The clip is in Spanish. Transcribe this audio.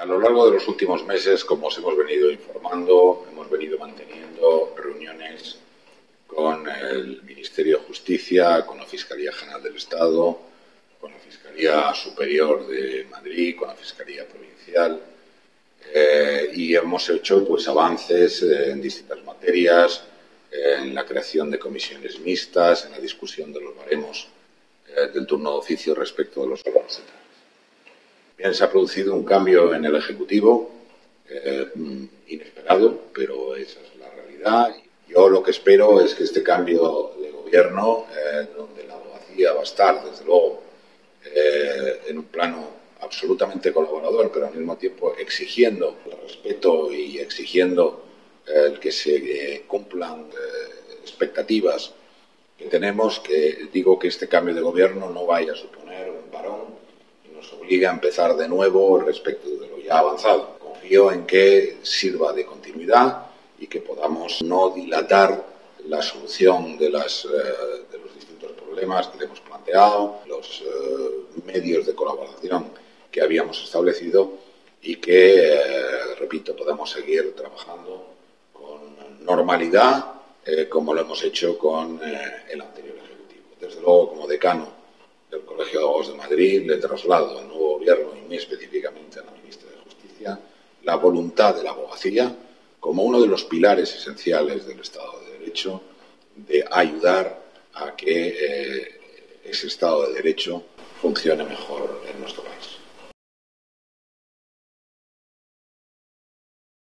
A lo largo de los últimos meses, como os hemos venido informando, hemos venido manteniendo reuniones con el Ministerio de Justicia, con la Fiscalía General del Estado, con la Fiscalía Superior de Madrid, con la Fiscalía Provincial, eh, y hemos hecho pues, avances eh, en distintas materias, eh, en la creación de comisiones mixtas, en la discusión de los baremos del turno de oficio respecto de los órganos. Bien, se ha producido un cambio en el Ejecutivo, inesperado, pero esa es la realidad. Yo lo que espero es que este cambio de gobierno, donde la abogacía va a estar, desde luego, en un plano absolutamente colaborador, pero al mismo tiempo exigiendo el respeto y exigiendo el que se eh, cumplan eh, expectativas que tenemos, que digo que este cambio de gobierno no vaya a suponer obligue a empezar de nuevo respecto de lo ya avanzado. Confío en que sirva de continuidad y que podamos no dilatar la solución de, las, eh, de los distintos problemas que le hemos planteado, los medios de colaboración que habíamos establecido y que, eh, repito, podemos seguir trabajando con normalidad eh, como lo hemos hecho con eh, el anterior Ejecutivo. Desde luego, como decano del Colegio de Abogados de Madrid, le traslado y muy específicamente a la Ministra de Justicia la voluntad de la abogacía como uno de los pilares esenciales del Estado de Derecho de ayudar a que ese Estado de Derecho funcione mejor en nuestro país.